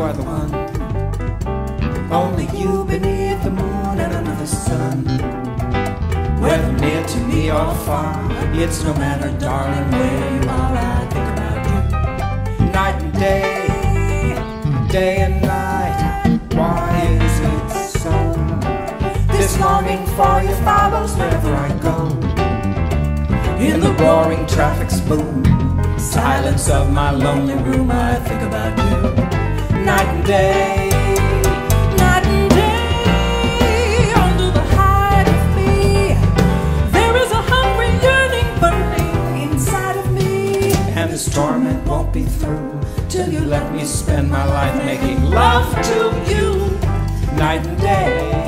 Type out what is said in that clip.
You are the one. Only you beneath the moon and under the sun. Whether near to me or far, it's no matter, darling, where you are. I think about you. Night and day, day and night. Why is it so? This longing for you follows wherever I go. In the roaring traffic's boom, silence of my lonely room, I think about you. Day, night and day, under the hide of me, there is a hungry yearning burning inside of me. And this torment won't be through till you let me spend my life making love to you. Night and day.